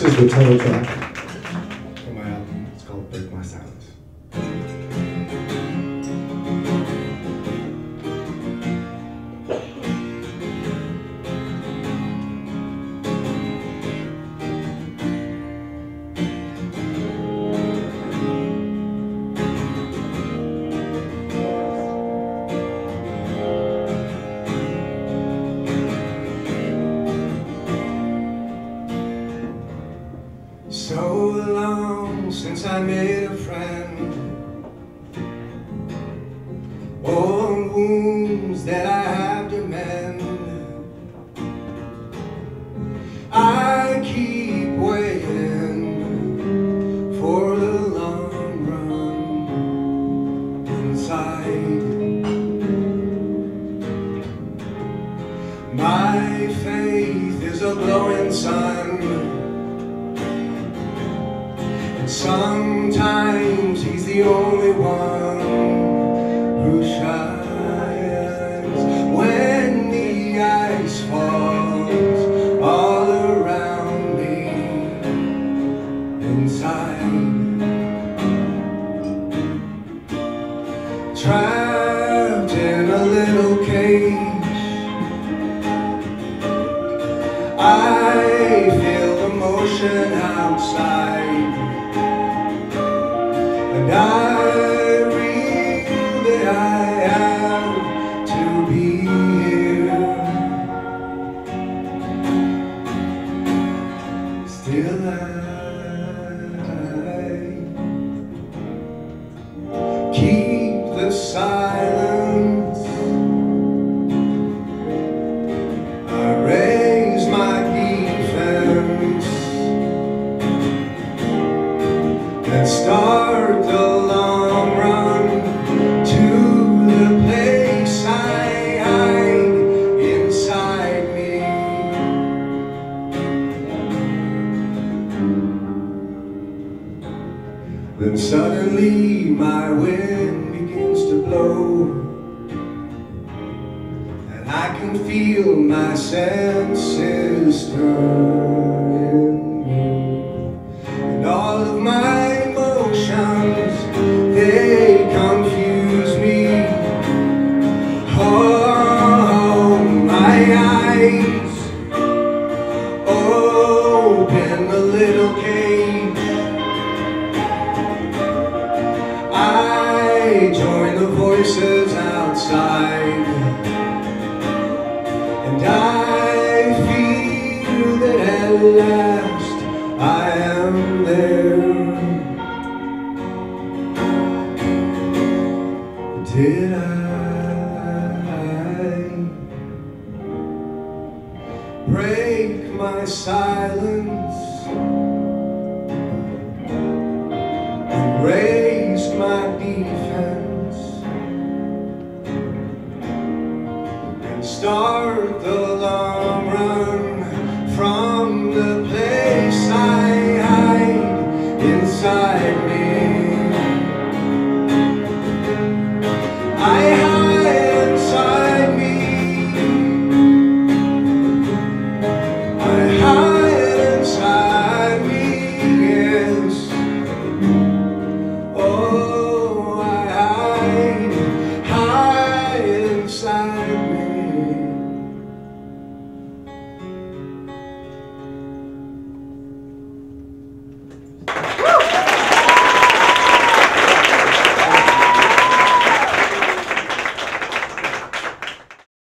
This is the title track long since I made a friend. Old wounds that I have to mend. I keep waiting for the long run inside. My faith is a glowing sun. Sometimes he's the only one who shines when the ice falls all around me inside. Trapped in a little cage. I feel the motion outside suddenly my wind begins to blow. And I can feel my senses I am there. Did I? Break my silence? And raise my defense? And start the line